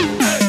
Hey.